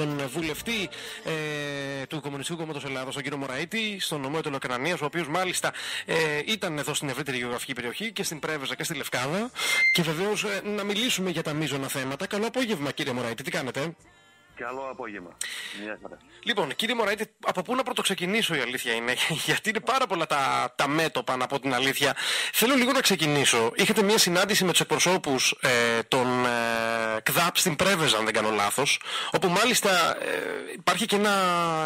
τον βουλευτή ε, του Κομμουνιστικού Κόμματος Ελλάδος, τον κύριο Μωραήτη, στον νομό του Λοκρανία, ο οποίος μάλιστα ε, ήταν εδώ στην ευρύτερη γεωγραφική περιοχή και στην Πρέβεζα και στη Λευκάδα. Και βεβαίως ε, να μιλήσουμε για τα μείζωνα θέματα. Καλό απόγευμα, κύριε Μωραήτη, τι κάνετε; Καλό απόγευμα. Μια χαρά. Λοιπόν, κύριε Μωραήτη, από πού να πρωτοξεκινήσω η αλήθεια είναι, γιατί είναι πάρα πολλά τα, τα μέτωπα να πω την αλήθεια. Θέλω λίγο να ξεκινήσω. Είχατε μια συνάντηση με τους εκπροσώπους ε, των ε, ΚΔΑΠ στην Πρέβεζα, αν δεν κάνω λάθος, όπου μάλιστα ε, υπάρχει και ένα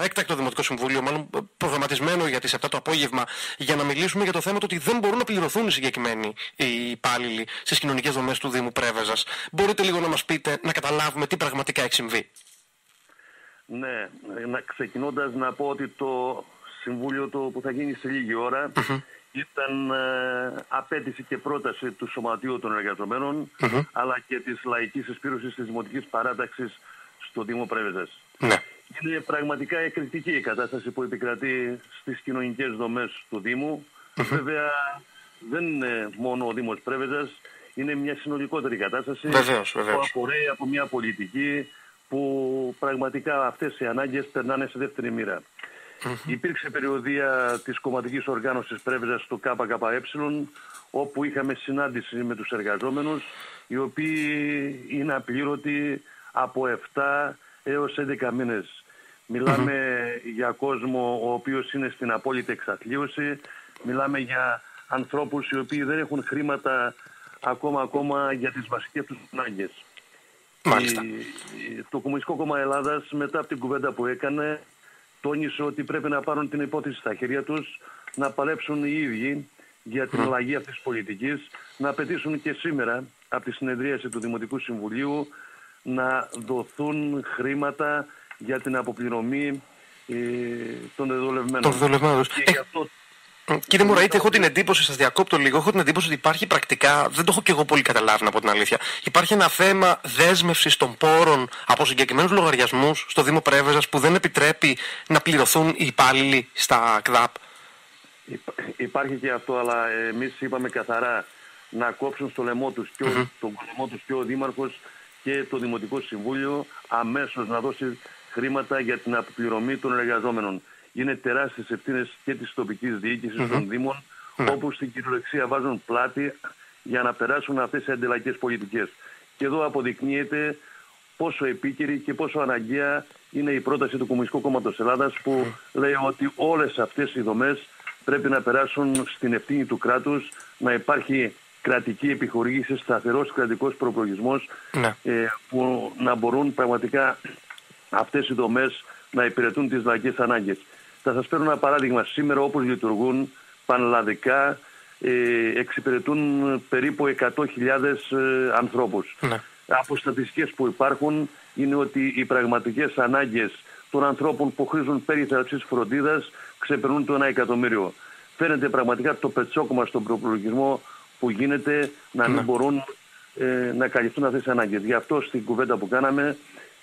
έκτακτο δημοτικό συμβούλιο, μάλλον προγραμματισμένο για τις 7 το απόγευμα, για να μιλήσουμε για το θέμα του ότι δεν μπορούν να πληρωθούν οι συγκεκριμένοι οι υπάλληλοι στις κοινωνικές δομές του Δήμου Πρέβεζας. Μπορείτε λίγο να μας πείτε, να καταλάβουμε τι πραγματικά έχει συμβεί. Ναι, να, ξεκινώντας να πω ότι το συμβούλιο το που θα γίνει σε λίγη ήταν ε, απέτηση και πρόταση του Σωματείου των εργαζομενων αλλά και της λαϊκής εισπήρωσης της Δημοτικής Παράταξης στο Δήμο Πρέβεζας. Ναι. Είναι πραγματικά εκρηκτική η κατάσταση που επικρατεί στις κοινωνικές δομές του Δήμου. Βέβαια δεν είναι μόνο ο Δήμος Πρέβεζας, είναι μια συνολικότερη κατάσταση Βεβαίως, που βεβαίως. απορρέει από μια πολιτική που πραγματικά αυτές οι ανάγκες περνάνε σε δεύτερη μοίρα. Υπήρξε περιοδία της κομματικής οργάνωσης Πρέβεζας στο ΚΚΕ όπου είχαμε συνάντηση με τους εργαζόμενους οι οποίοι είναι απλήρωτοι από 7 έως 11 μήνες. Μιλάμε για κόσμο ο οποίος είναι στην απόλυτη εξαθλίωση. Μιλάμε για ανθρώπους οι οποίοι δεν έχουν χρήματα ακόμα ακόμα για τις βασικές τους ανάγκες. Μάλιστα. Η- το Κομμουνιστικό Κόμμα Ελλάδας μετά από την κουβέντα που έκανε τόνισε ότι πρέπει να πάρουν την υπόθεση στα χέρια τους να παλέψουν οι ίδιοι για την αλλαγή αυτής της πολιτικής να απαιτήσουν και σήμερα από τη συνεδρίαση του Δημοτικού Συμβουλίου να δοθούν χρήματα για την αποπληρωμή ε, των δεδολευμένων. Των δεδολευμένων. Και Ε, γι' αυτό Κύριε Μωραήτη, έχω την εντύπωση, σας διακόπτω λίγο, έχω την εντύπωση ότι υπάρχει πρακτικά, δεν το έχω και εγώ πολύ καταλάβει από την αλήθεια, υπάρχει ένα θέμα δέσμευσης των πόρων από συγκεκριμένους λογαριασμούς στο Δήμο Πρέβεζας που δεν επιτρέπει να πληρωθούν οι υπάλληλοι στα ΚΔΑΠ; Υπά- Υπάρχει και αυτό, αλλά εμείς είπαμε καθαρά να κόψουν στο λαιμό τους και, ο- τον λαιμό τους και ο Δήμαρχος και το Δημοτικό Συμβούλιο αμέσως να δώσει χρήματα για την αποπληρωμή των εργαζόμενων. Είναι τεράστιες ευθύνες και της τοπικής διοίκησης των Δήμων, όπου στην κυριολεξία βάζουν πλάτη για να περάσουν αυτές οι αντιλαϊκέ πολιτικές. Και εδώ αποδεικνύεται πόσο επίκαιρη και πόσο αναγκαία είναι η πρόταση του Κομμουνιστικού Κόμματος Ελλάδας που λέει ότι όλες αυτές οι δομές πρέπει να περάσουν στην ευθύνη του κράτους, να υπάρχει κρατική επιχορήγηση, σταθερός κρατικός προπολογισμός Ναι. ε, που να μπορούν πραγματικά αυτές οι δομές να υπηρετούν τις λαϊκές ανάγκες. Θα σας παίρνω ένα παράδειγμα. Σήμερα, όπως λειτουργούν πανελλαδικά, ε, εξυπηρετούν περίπου 100.000 ε, ανθρώπους. Ναι. Από στατιστικές που υπάρχουν είναι ότι οι πραγματικές ανάγκες των ανθρώπων που χρήζουν περίθαλψης φροντίδας ξεπερνούν το 1 εκατομμύριο. Φαίνεται πραγματικά το πετσόκομα στον προπολογισμό που γίνεται να μην μπορούν ε, να καλυφθούν αυτές οι ανάγκες. Γι' αυτό στην κουβέντα που κάναμε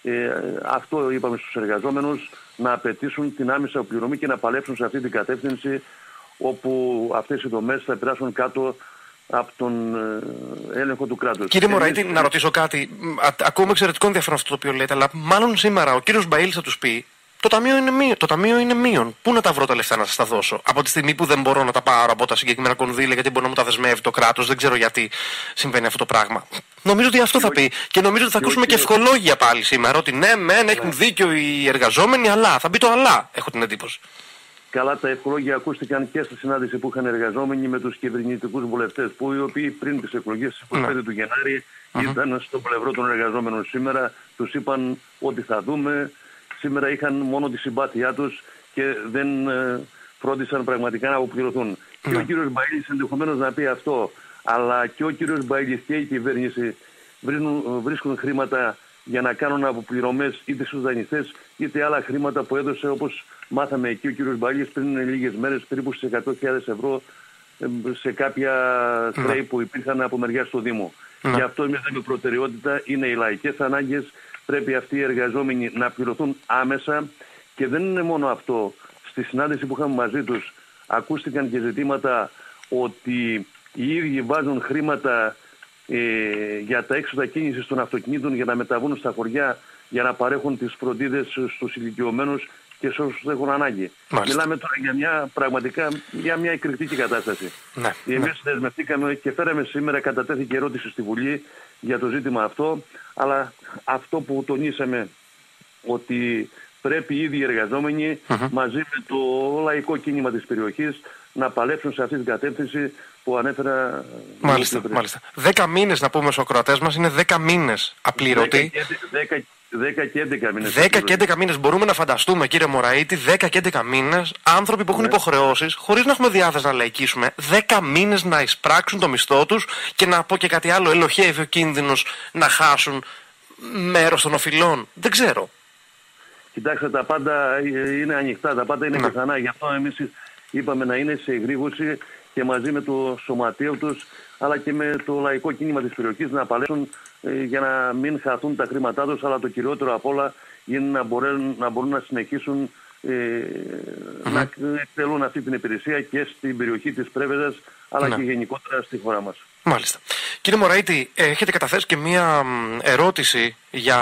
ε, αυτό είπαμε στους εργαζόμενους να απαιτήσουν την άμεσα πληρωμή και να παλέψουν σε αυτή την κατεύθυνση όπου αυτές οι δομές θα περάσουν κάτω από τον ε, έλεγχο του κράτους. Κύριε Εμείς- Μωραήτη, να ρωτήσω κάτι. Μ, α- Ακούμε εξαιρετικό ενδιαφέρον αυτό το οποίο λέτε, αλλά μάλλον σήμερα ο κύριος Μπαίλ θα τους πει το ταμείο, είναι μείον, το ταμείο είναι μείον. Πού να τα βρω τα λεφτά να σας τα δώσω; Από τη στιγμή που δεν μπορώ να τα πάρω από τα συγκεκριμένα κονδύλια γιατί μπορεί να μου τα δεσμεύει το κράτος, δεν ξέρω γιατί συμβαίνει αυτό το πράγμα. Νομίζω ότι αυτό θα πει. Και νομίζω ότι θα και ο ακούσουμε και κύριος- ευχολόγια πάλι σήμερα. Ότι ναι, μεν έχουν δίκιο οι εργαζόμενοι, αλλά θα μπει το αλλά. Έχω την εντύπωση. Καλά τα ευχολόγια ακούστηκαν και στη συνάντηση που είχαν εργαζόμενοι με τους κυβερνητικούς βουλευτές που οι οποίοι πριν τις εκλογές στις 25 του γεναρη ήταν στο πλευρό των εργαζόμενων σήμερα. Τους είπαν ότι θα δούμε. Σήμερα είχαν μόνο τη συμπάθειά τους και δεν ε, φρόντισαν πραγματικά να αποπληρωθούν. Και ο κύριος Μπαΐλης ενδεχομένως να πει αυτό. Αλλά και ο κύριος Μπαΐλης και η κυβέρνηση βρίσκουν, βρίσκουν χρήματα για να κάνουν αποπληρωμές είτε στους δανειστές είτε άλλα χρήματα που έδωσε όπως μάθαμε εκεί ο κύριος Μπαλής πριν λίγες μέρες περίπου στις 100.000 ευρώ ε, σε κάποια χρέη που υπήρχαν από μεριά στο Δήμο. Γι' αυτό εμείς λέμε προτεραιότητα είναι οι λαϊκές ανάγκες. Πρέπει αυτοί οι εργαζόμενοι να πληρωθούν άμεσα και δεν είναι μόνο αυτό. Στη συνάντηση που είχαμε μαζί τους ακούστηκαν και ζητήματα ότι οι ίδιοι βάζουν χρήματα ε, για τα έξοδα κίνησης των αυτοκινήτων για να μεταβούν στα χωριά για να παρέχουν τις φροντίδες στους ηλικιωμένους και σε όσους έχουν ανάγκη. Μάλιστα. Μιλάμε τώρα για μια πραγματικά για μια εκρηκτική κατάσταση. Ναι, Εμείς ναι. δεσμευτήκαμε και φέραμε σήμερα κατατέθηκε ερώτηση στη Βουλή για το ζήτημα αυτό, αλλά αυτό που τονίσαμε ότι πρέπει οι ίδιοι εργαζόμενοι μαζί με το λαϊκό κίνημα της περιοχής να παλέψουν σε αυτή την κατεύθυνση που ανέφερα. Μάλιστα, μάλιστα. Δέκα μήνες να πούμε στους ακροατές μας είναι δέκα μήνες απλήρωτοι. 10 και 11 μήνες. 10 και 11 μήνες. Μπορούμε να φανταστούμε, κύριε Μωραήτη, 10 και 11 μήνες άνθρωποι που έχουν ναι. υποχρεώσεις, χωρίς να έχουμε διάθεση να λαϊκίσουμε, 10 μήνες να εισπράξουν το μισθό τους και να πω και κάτι άλλο, ελοχεύει ο κίνδυνος να χάσουν μέρος των οφειλών. Δεν ξέρω. Κοιτάξτε, τα πάντα είναι ανοιχτά, τα πάντα είναι ναι. πιθανά. Γι' αυτό εμείς είπαμε να είναι σε εγρήγορση και μαζί με το σωματείο τους αλλά και με το λαϊκό κίνημα της περιοχής να παλέψουν ε, για να μην χαθούν τα χρήματά τους, αλλά το κυριότερο απ' όλα είναι να μπορούν να, μπορούν να συνεχίσουν ε, να εκτελούν αυτή την υπηρεσία και στην περιοχή της Πρέβεζας αλλά ναι. και γενικότερα στη χώρα μας. Μάλιστα. Κύριε Μωραήτη, έχετε καταθέσει και μία ερώτηση για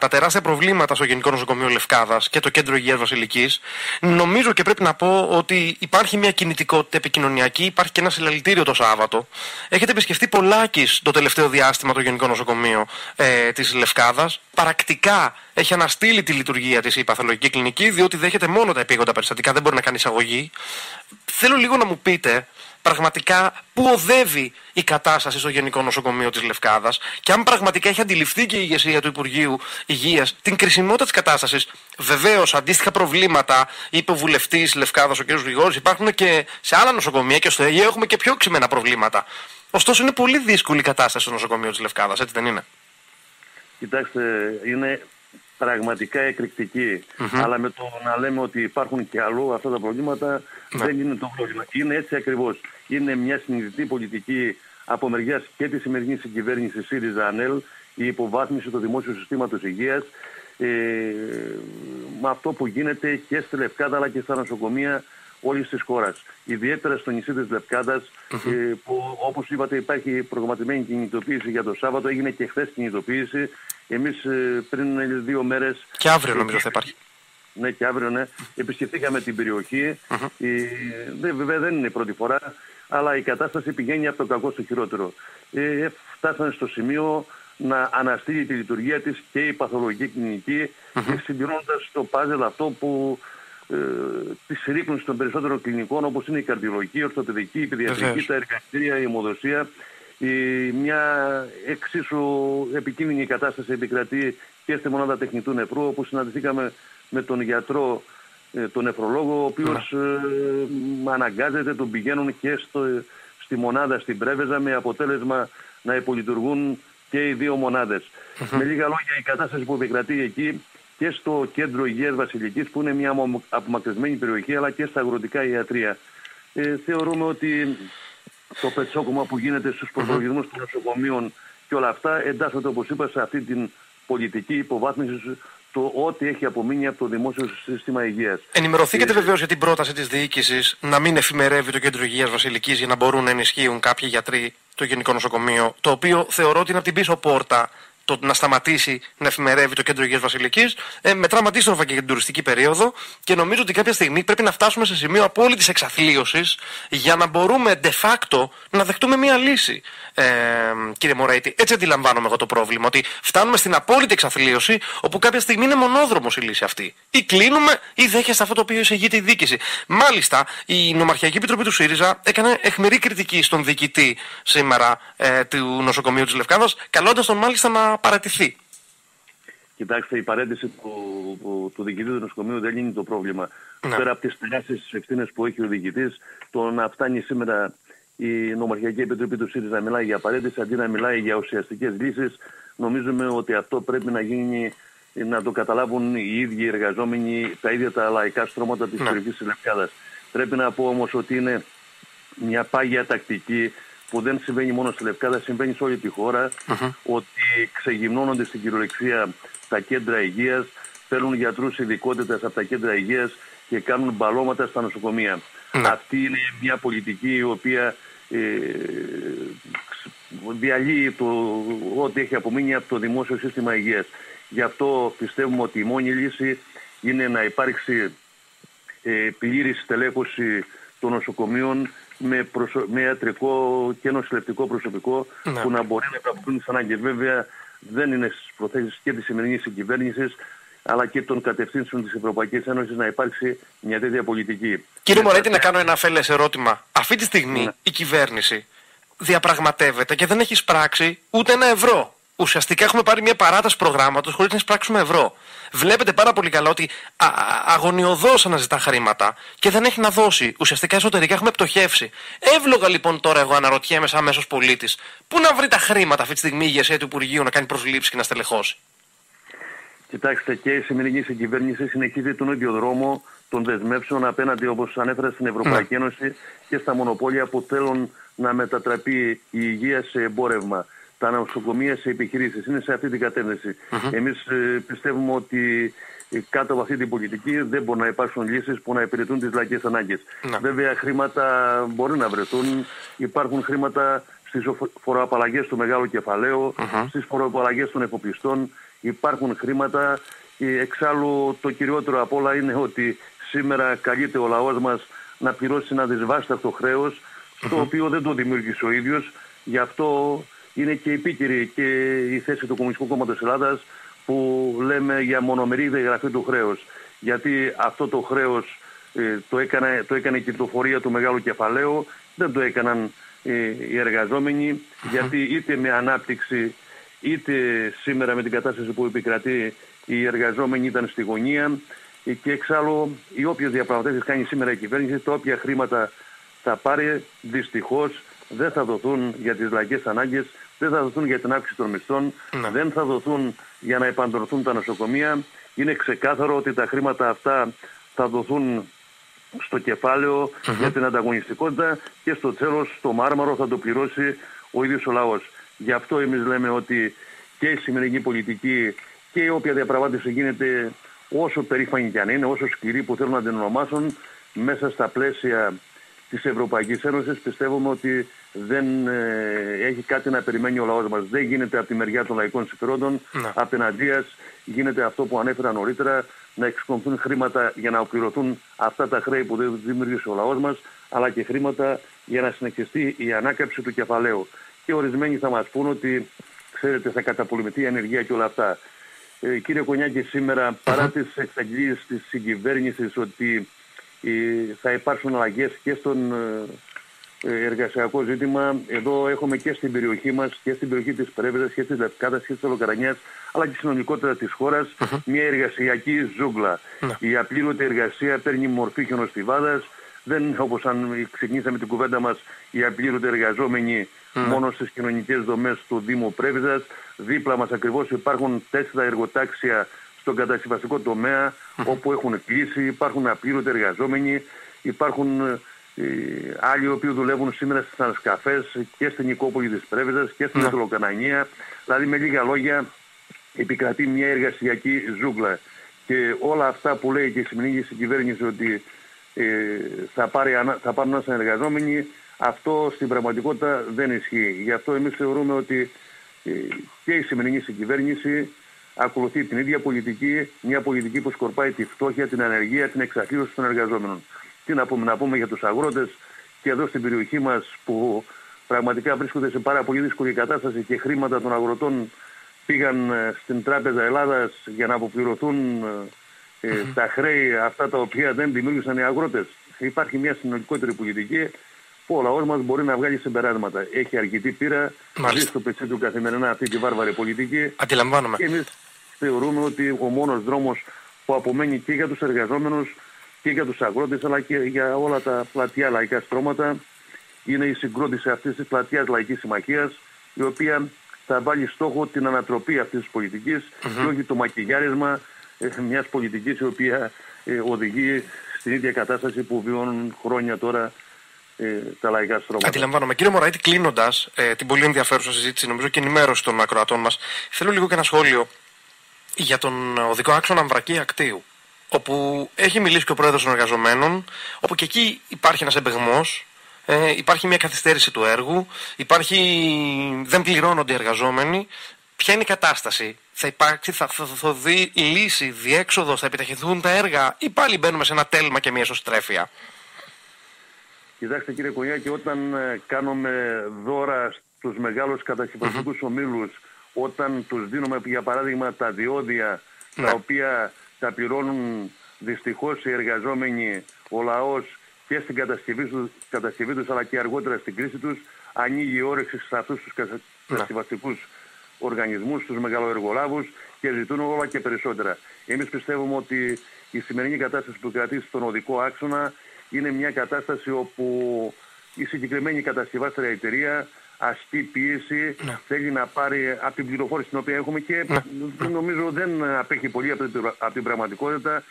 τα τεράστια προβλήματα στο Γενικό Νοσοκομείο Λευκάδας και το Κέντρο Υγείας Βασιλικής. Νομίζω και πρέπει να πω ότι υπάρχει μια κινητικότητα επικοινωνιακή, υπάρχει και ένα συλλαλητήριο το Σάββατο. Έχετε επισκεφτεί πολλάκις το τελευταίο διάστημα το Γενικό Νοσοκομείο ε, της Λευκάδας. Παρακτικά έχει αναστείλει τη λειτουργία της η παθολογική κλινική, διότι δέχεται μόνο τα επίγοντα περιστατικά, δεν μπορεί να κάνει εισαγωγή. Θέλω λίγο να μου πείτε πραγματικά πού οδεύει η κατάσταση στο Γενικό Νοσοκομείο της Λευκάδας και αν πραγματικά έχει αντιληφθεί και η ηγεσία του Υπουργείου Υγείας την κρισιμότητα της κατάστασης. Βεβαίως, αντίστοιχα προβλήματα, είπε ο βουλευτής Λευκάδας, ο κ. Γρηγόρης, υπάρχουν και σε άλλα νοσοκομεία και στο Αιγαίο έχουμε και πιο ξημένα προβλήματα. Ωστόσο, είναι πολύ δύσκολη η κατάσταση στο νοσοκομείο της Λευκάδας, έτσι δεν είναι; Κοιτάξτε, είναι πραγματικά Αλλά με το να λέμε ότι υπάρχουν και αλλού αυτά τα προβλήματα ναι. δεν είναι το πρόβλημα. Είναι έτσι ακριβώς. Είναι μια συνειδητή πολιτική από μεριάς και της σημερινής κυβέρνηση ΣΥΡΙΖΑ ΑΝΕΛ η υποβάθμιση του δημόσιου συστήματος υγείας ε, με αυτό που γίνεται και στη Λευκάδα αλλά και στα νοσοκομεία όλης της χώρας. Ιδιαίτερα στο νησί της λευκαδα ε, που όπως είπατε υπάρχει προγραμματισμένη κινητοποίηση για το Σάββατο, έγινε και χθες κινητοποίηση. Εμείς ε, πριν δύο μέρες. Και αύριο νομίζω θα υπάρχει. Ναι, και αύριο ναι. Επισκεφτήκαμε την περιοχή. βέβαια δεν είναι η πρώτη φορά, αλλά η κατάσταση πηγαίνει από το κακό στο χειρότερο. Ε, φτάσανε στο σημείο να αναστείλει τη λειτουργία της και η παθολογική κλινική και συμπληρώνοντας το πάζελ αυτό που ε, της συρρήκνωση των περισσότερων κλινικών όπως είναι η καρδιολογική, η ορθοπαιδική, η παιδιατρική, τα εργαστήρια, η αιμοδοσία. Η, μια εξίσου επικίνδυνη κατάσταση επικρατεί και στη μονάδα τεχνητού νεφρού όπου συναντηθήκαμε με τον γιατρό, ε, τον νεφρολόγο, ο οποίος ναι. ε, αναγκάζεται, τον πηγαίνουν και στο, στη μονάδα στην Πρέβεζα με αποτέλεσμα να υπολειτουργούν και οι δύο Με λίγα λόγια η κατάσταση που επικρατεί εκεί και στο κέντρο υγείας Βασιλικής που είναι μια απομακρυσμένη περιοχή αλλά και στα αγροτικά ιατρία. Ε, θεωρούμε ότι το πετσόκομα που γίνεται στους προπολογισμούς των νοσοκομείων και όλα αυτά εντάσσονται όπως είπα σε αυτή την πολιτική υποβάθμιση το ό,τι έχει απομείνει από το δημόσιο σύστημα υγείας. Ενημερωθήκατε ε, βεβαίως για την πρόταση της διοίκησης να μην εφημερεύει το κέντρο υγείας Βασιλικής για να μπορούν να ενισχύουν κάποιοι γιατροί το Γενικό Νοσοκομείο. Το οποίο θεωρώ ότι είναι από την πίσω πόρτα το να σταματήσει να εφημερεύει το κέντρο υγεία Βασιλικής, ε, μετράμε αντίστροφα και για την τουριστική περίοδο και νομίζω ότι κάποια στιγμή πρέπει να φτάσουμε σε σημείο απόλυτης εξαθλίωσης για να μπορούμε de facto να δεχτούμε μία λύση. Ε, κύριε Μωρέτη, έτσι αντιλαμβάνομαι εγώ το πρόβλημα. Ότι φτάνουμε στην απόλυτη εξαθλίωση, όπου κάποια στιγμή είναι μονόδρομος η λύση αυτή. Ή κλείνουμε ή δέχεστε αυτό το οποίο εισηγείται η δίκηση. Μάλιστα, η Νομαρχιακή Επιτροπή του ΣΥΡΙΖΑ έκανε εχμηρή κριτική στον διοικητή σήμερα ε, του νοσοκομείου της Λευκάδα, καλώντας τον μάλιστα να παρατηθεί. Κοιτάξτε, η παρέντηση του, του, του διοικητή του νοσοκομείου δεν είναι το πρόβλημα. Ναι. Πέρα από τις τεράστιε ευθύνες που έχει ο διοικητής, το να φτάνει σήμερα η Νομαρχιακή Επιτροπή του ΣΥΡΙΖΑ να μιλάει για παρέντηση αντί να μιλάει για ουσιαστικές λύσεις, νομίζουμε ότι αυτό πρέπει να γίνει να το καταλάβουν οι ίδιοι οι εργαζόμενοι, τα ίδια τα λαϊκά στρώματα της ναι. περιοχής της Λευκάδας. Πρέπει να πω όμως ότι είναι μια πάγια τακτική που δεν συμβαίνει μόνο στη Λευκάδα, συμβαίνει σε όλη τη χώρα, ότι ξεγυμνώνονται στην κυριολεξία τα κέντρα υγείας, παίρνουν γιατρούς ειδικότητες από τα κέντρα υγείας και κάνουν μπαλώματα στα νοσοκομεία. Ναι. Αυτή είναι μια πολιτική η οποία ε, διαλύει το, ό,τι έχει απομείνει από το δημόσιο σύστημα υγείας. Γι' αυτό πιστεύουμε ότι η μόνη λύση είναι να υπάρξει ε, πλήρης στελέχωση των νοσοκομείων με, προσω... με ιατρικό και νοσηλευτικό προσωπικό ναι. που να μπορεί να καπούν τι ανάγκε. Βέβαια, δεν είναι στις προθέσεις και της σημερινής συγκυβέρνησης αλλά και των κατευθύνσεων της Ευρωπαϊκής Ένωσης να υπάρξει μια τέτοια πολιτική. Κύριε Μωρέτη, να κάνω ένα αφέλες ερώτημα. Αυτή τη στιγμή ναι. η κυβέρνηση διαπραγματεύεται και δεν έχει πράξει ούτε ένα ευρώ. Ουσιαστικά έχουμε πάρει μια παράταση προγράμματος χωρίς να εισπράξουμε ευρώ. Βλέπετε πάρα πολύ καλά ότι αγωνιωδώς αναζητά χρήματα και δεν έχει να δώσει. Ουσιαστικά εσωτερικά έχουμε πτωχεύσει. Εύλογα λοιπόν τώρα εγώ αναρωτιέμαι σαν μέσο πολίτης, πού να βρει τα χρήματα αυτή τη στιγμή η ηγεσία του Υπουργείου να κάνει προσλήψεις και να στελεχώσει; Κοιτάξτε, και η σημερινή συγκυβέρνηση συνεχίζει τον ίδιο δρόμο των δεσμεύσεων απέναντι, όπως ανέφερα, στην Ευρωπαϊκή ναι. Ένωση και στα μονοπόλια που θέλουν να μετατραπεί η υγεία σε εμπόρευμα, τα νοσοκομεία σε επιχειρήσεις. Είναι σε αυτή την κατεύθυνση. Mm-hmm. Εμείς ε, πιστεύουμε ότι ε, κάτω από αυτή την πολιτική δεν μπορούν να υπάρξουν λύσεις που να υπηρετούν τις λαϊκές ανάγκες. Ναι. Βέβαια, χρήματα μπορεί να βρεθούν. Υπάρχουν χρήματα στις φοροαπαλλαγές του μεγάλου κεφαλαίου, mm-hmm. στις φοροαπαλλαγές των εφοπλιστών. Υπάρχουν χρήματα. Εξάλλου, το κυριότερο απ' όλα είναι ότι σήμερα καλείται ο λαός μας να πληρώσει ένα δυσβάστατο χρέος το οποίο δεν το δημιούργησε ο ίδιος. Γι' αυτό είναι και επίκαιρη και η θέση του Κομμουνιστικού Κόμματος Ελλάδας που λέμε για μονομερή διαγραφή του χρέους. Γιατί αυτό το χρέος ε, το, έκανε, το έκανε η κυκλοφορία του μεγάλου κεφαλαίου, δεν το έκαναν ε, οι εργαζομενοι γιατί είτε με ανάπτυξη είτε σήμερα με την κατάσταση που επικρατεί οι εργαζόμενοι ήταν στη γωνία ε, και εξάλλου οι όποιες διαπραγματεύσεις κάνει σήμερα η κυβέρνηση, τα όποια χρήματα θα πάρει δυστυχώς δεν θα δοθούν για τις λαϊκές ανάγκες, δεν θα δοθούν για την αύξηση των μισθών, ναι. δεν θα δοθούν για να επαντορθούν τα νοσοκομεία. Είναι ξεκάθαρο ότι τα χρήματα αυτά θα δοθούν στο κεφαλαιο για την ανταγωνιστικότητα και στο τέλος το μάρμαρο θα το πληρώσει ο ίδιος ο λαός. Γι' αυτό εμείς λέμε ότι και η σημερινή πολιτική και η όποια διαπραγμάτευση γίνεται όσο περήφανη κι αν είναι, όσο σκληρή που θέλουν να την ονομάσουν, μέσα στα πλαίσια της Ευρωπαϊκής Ένωσης πιστεύουμε ότι δεν ε, έχει κάτι να περιμένει ο λαός μας. Δεν γίνεται από τη μεριά των λαϊκών συμφερόντων, ναι. απέναντίας γίνεται αυτό που ανέφερα νωρίτερα, να εξοικονομηθούν χρήματα για να οπληρωθούν αυτά τα χρέη που δεν δημιουργήσε ο λαός μας, αλλά και χρήματα για να συνεχιστεί η ανάκαψη του κεφαλαίου. Και ορισμένοι θα μας πούν ότι, ξέρετε, θα καταπολεμηθεί η ανεργία και όλα αυτά. Ε, κύριε Κονιάκη, σήμερα, παρά τις εξαγγελίες της συγκυβέρνησης ότι θα υπάρξουν αλλαγές και στον ε, ε, εργασιακό ζήτημα. Εδώ έχουμε και στην περιοχή μας και στην περιοχή της Πρέβεζας και της Λευκάδα και της Ολοκαρανιά, αλλά και συνολικότερα της χώρας, μια εργασιακή ζούγκλα. Ναι. Η απλήρωτη εργασία παίρνει μορφή χιονοστιβάδας. Δεν όπως αν ξεκινήσαμε την κουβέντα μας, οι απλήρωτοι εργαζόμενοι ναι. μόνο στις κοινωνικές δομές του Δήμου Πρέβεζας. Δίπλα μας ακριβώς υπάρχουν τέσσερα εργοτάξια στον κατασκευαστικό τομέα όπου έχουν κλείσει, υπάρχουν απλήρωτοι εργαζόμενοι, υπάρχουν ε, άλλοι οι οποίοι δουλεύουν σήμερα στις ανασκαφές και στην Νικόπολη της Πρέβεζας και στην mm. Δηλαδή με λίγα λόγια επικρατεί μια εργασιακή ζούγκλα. Και όλα αυτά που λέει και η σημερινή κυβέρνηση ότι ε, θα, πάρει, θα πάρουν σαν εργαζόμενοι, αυτό στην πραγματικότητα δεν ισχύει. Γι' αυτό εμείς θεωρούμε ότι ε, και η σημερινή συγκυβέρνηση ακολουθεί την ίδια πολιτική, μια πολιτική που σκορπάει τη φτώχεια, την ανεργία, την εξαθλίωση των εργαζόμενων. Τι να πούμε, να πούμε για τους αγρότες και εδώ στην περιοχή μας που πραγματικά βρίσκονται σε πάρα πολύ δύσκολη κατάσταση και χρήματα των αγροτών πήγαν ε, στην Τράπεζα Ελλάδας για να αποπληρωθούν ε, ε τα χρέη αυτά τα οποία δεν δημιούργησαν οι αγρότες. Υπάρχει μια συνολικότερη πολιτική που ο λαός μας μπορεί να βγάλει συμπεράσματα. Έχει αρκετή πείρα, ζει στο πετσί του καθημερινά αυτή τη βάρβαρη πολιτική. Αντιλαμβάνομαι. Και εμείς θεωρούμε ότι ο μόνος δρόμος που απομένει και για τους εργαζόμενους και για τους αγρότες αλλά και για όλα τα πλατιά λαϊκά στρώματα είναι η συγκρότηση αυτής της πλατιάς λαϊκής συμμαχίας η οποία θα βάλει στόχο την ανατροπή αυτής της πολιτικης και όχι το μακιγιάρισμα ε, μιας πολιτικής η οποία ε, οδηγεί στην ίδια κατάσταση που βιώνουν χρόνια τώρα ε, τα λαϊκά στρώματα. Αντιλαμβάνομαι. Κύριε Μωραήτη, κλείνοντας ε, την πολύ ενδιαφέρουσα συζήτηση, νομίζω και ενημέρωση των ακροατών μας, θέλω λίγο και ένα σχόλιο για τον οδικό άξονα Αμβρακή Ακτίου. Όπου έχει μιλήσει και ο πρόεδρος των εργαζομένων, όπου και εκεί υπάρχει ένας εμπεγμός, ε, υπάρχει μια καθυστέρηση του έργου, υπάρχει, δεν πληρώνονται οι εργαζόμενοι. Ποια είναι η κατάσταση, θα υπάρξει, θα, θα, θα δει λύση, διέξοδο, θα επιταχυνθούν τα έργα ή πάλι μπαίνουμε σε ένα τέλμα και μια εσωστρέφεια; Κοιτάξτε κύριε Κονιάκη, όταν ε, κάνουμε δώρα στους μεγάλους κατασκευαστικούς ομίλους, όταν τους δίνουμε για παράδειγμα τα διόδια, τα Ναι. οποία τα πληρώνουν δυστυχώς οι εργαζόμενοι, ο λαός και στην κατασκευή, τους, κατασκευή τους αλλά και αργότερα στην κρίση τους, ανοίγει η όρεξη σε αυτούς τους κατα- κατασκευαστικούς οργανισμούς, τους μεγαλοεργολάβους και ζητούν όλα και περισσότερα. Εμείς πιστεύουμε ότι η σημερινή κατάσταση που κρατήσει στον οδικό άξονα είναι μια κατάσταση όπου η συγκεκριμένη κατασκευάστρια εταιρεία ασκεί πίεση, θέλει να πάρει από την πληροφόρηση την οποία έχουμε και νομίζω δεν απέχει πολύ από την, από την πραγματικότητα,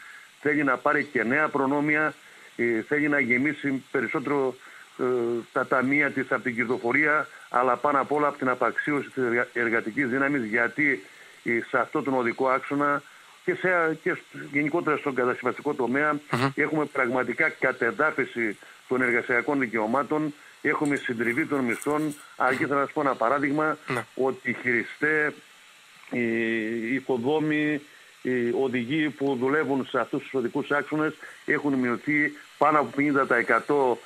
θέλει να πάρει και νέα προνόμια, ε, θέλει να γεμίσει περισσότερο ε, τα ταμεία της από την κερδοφορία, αλλά πάνω απ' όλα από την απαξίωση της εργα- εργατικής δύναμης, γιατί ε, σε αυτό τον οδικό άξονα και, σε, και σ- γενικότερα στον κατασκευαστικό τομέα έχουμε πραγματικά κατεδάφιση των εργασιακών δικαιωμάτων, έχουμε συντριβή των μισθών, αλλά και θα να σας πω ένα παράδειγμα, Ναι. ότι οι χειριστέ, οι οικοδόμοι, οι οδηγοί που δουλεύουν σε αυτούς τους οδικούς άξονες έχουν μειωθεί πάνω από 50%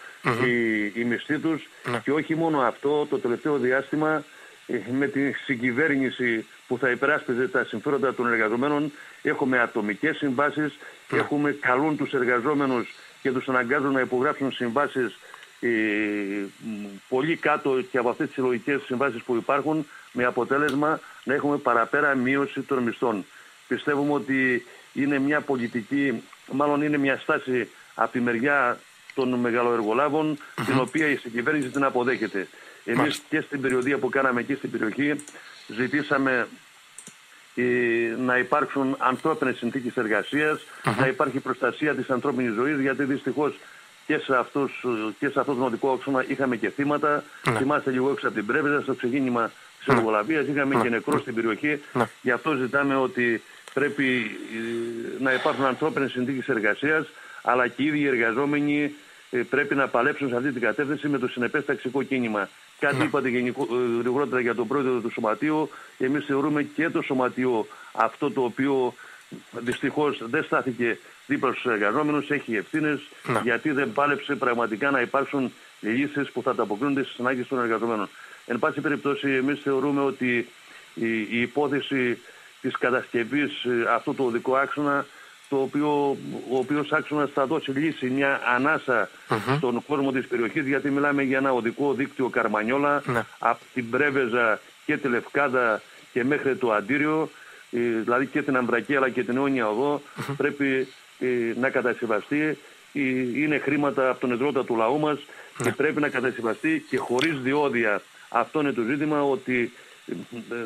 οι, οι μισθοί τους. Και όχι μόνο αυτό, το τελευταίο διάστημα ε, με τη συγκυβέρνηση που θα υπεράσπιζε τα συμφέροντα των εργαζομένων έχουμε ατομικές συμβάσεις, έχουμε καλούν τους εργαζόμενους και τους αναγκάζουν να υπογράψουν συμβάσεις ε, μ, πολύ κάτω και από αυτές τις συλλογικές συμβάσεις που υπάρχουν με αποτέλεσμα να έχουμε παραπέρα μείωση των μισθών. Πιστεύουμε ότι είναι μια πολιτική, μάλλον είναι μια στάση από τη μεριά των μεγαλοεργολάβων την οποία η συγκυβέρνηση την αποδέχεται. Εμείς Μάλιστα. και στην περιοδία που κάναμε εκεί στην περιοχή ζητήσαμε ε, να υπάρξουν ανθρώπινες συνθήκες εργασίας, να υπάρχει προστασία της ανθρώπινης ζωής, γιατί δυστυχώς και σε, αυτούς, ε, και σε αυτό τον οδικό άξονα είχαμε και θύματα. Θυμάστε λίγο έξω από την Πρέβεζα, στο ξεκίνημα της εργολαβίας, είχαμε και νεκρό στην περιοχή. Ναι. Γι' αυτό ζητάμε ότι πρέπει ε, να υπάρχουν ανθρώπινες συνθήκες εργασίας, αλλά και οι ίδιοι οι εργαζόμενοι ε, πρέπει να παλέψουν σε αυτή την κατεύθυνση με το συνεπές ταξικό κίνημα. Κάτι είπατε γενικό, ε, γρηγορότερα για τον πρόεδρο του Σωματείου. Εμείς θεωρούμε και το Σωματείο αυτό το οποίο δυστυχώς δεν στάθηκε δίπλα στους εργαζόμενους, έχει ευθύνες Ναι. γιατί δεν πάλεψε πραγματικά να υπάρξουν λύσεις που θα ανταποκρίνονται στις ανάγκες των εργαζομένων. Εν πάση περιπτώσει, εμείς θεωρούμε ότι η, η υπόθεση της κατασκευής ε, αυτού του οδικού άξονα το οποίο, ο οποίος άξονας θα δώσει λύση, μια ανάσα στον κόσμο της περιοχής, γιατί μιλάμε για ένα οδικό δίκτυο Καρμανιόλα, Ναι. από την Πρέβεζα και τη Λευκάδα και μέχρι το Αντίριο, ε, δηλαδή και την Αμπρακή αλλά και την Αιώνια Οδό, πρέπει ε, να κατασκευαστεί. Ε, Είναι χρήματα από τον εδρώτα του λαού μας και πρέπει να κατασκευαστεί και χωρίς διόδια. Αυτό είναι το ζήτημα ότι ε, ε,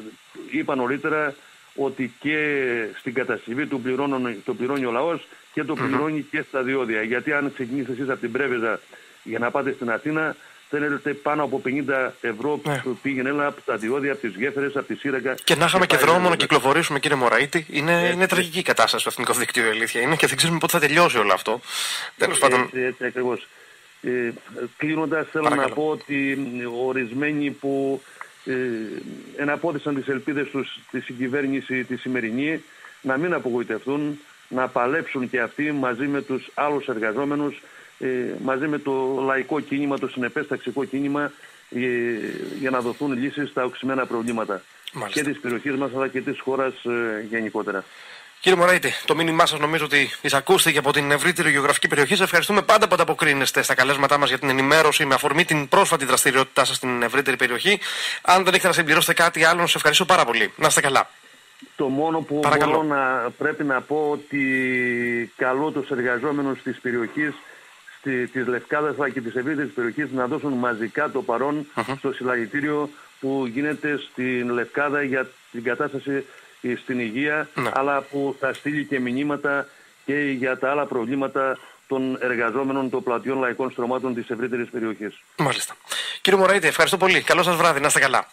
είπα νωρίτερα ότι και στην κατασκευή του πληρώνουν, το πληρώνει ο λαός και το πληρώνει και στα διόδια. Γιατί αν ξεκινήσετε εσείς από την Πρέβεζα για να πάτε στην Αθήνα, θέλετε πάνω από 50 ευρώ Ναι. που πήγαινε έλα από τα διόδια, από τις γέφυρες, από τη Σύρακα. Και να είχαμε και πάλι δρόμο να να- κυκλοφορήσουμε, κύριε Μωραήτη. Είναι, είναι τραγική η κατάσταση στο εθνικό δίκτυο, η αλήθεια είναι και δεν ξέρουμε πότε θα τελειώσει όλο αυτό. Τέλος πάντων. Έτσι, έτσι ακριβώς. Ε, κλείνοντας θέλω Παρακαλώ. να πω ότι ε, ορισμένοι που ε, εναπόδισαν τις ελπίδες τους στη συγκυβέρνηση τη σημερινή να μην απογοητευτούν, να παλέψουν και αυτοί μαζί με τους άλλους εργαζόμενους, ε, μαζί με το λαϊκό κίνημα, το συνεπές ταξικό κίνημα ε, για να δοθούν λύσεις στα οξυμένα προβλήματα Μάλιστα. και της περιοχής μας αλλά και της χώρας ε, γενικότερα. Κύριε Μωραήτη, το μήνυμά σας νομίζω ότι εισακούστηκε από την ευρύτερη γεωγραφική περιοχή. Σα ευχαριστούμε πάντα που ανταποκρίνεστε στα καλέσματά μας για την ενημέρωση με αφορμή την πρόσφατη δραστηριότητά σας στην ευρύτερη περιοχή. Αν δεν έχετε να συμπληρώσετε κάτι άλλο, σας ευχαριστώ πάρα πολύ. Να είστε καλά. Το μόνο που Παρακαλώ. μπορώ να πρέπει να πω ότι καλώ τους εργαζόμενους της περιοχής στη, της Λευκάδας αλλά και της ευρύτερης περιοχής να δώσουν μαζικά το παρον στο συλλαγητήριο που γίνεται στην Λευκάδα για την κατάσταση ε, στην υγεία Ναι. αλλά που θα στείλει και μηνύματα και για τα άλλα προβλήματα των εργαζόμενων των πλατιών λαϊκών στρωμάτων της ευρύτερης περιοχής. Μάλιστα. Κύριε Μωραήτη, ευχαριστώ πολύ. Καλό σας βράδυ. Να είστε καλά.